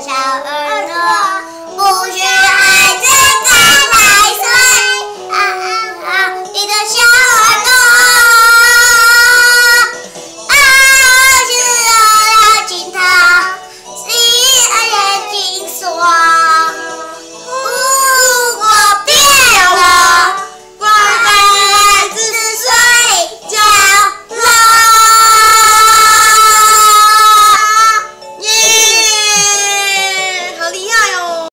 小耳朵。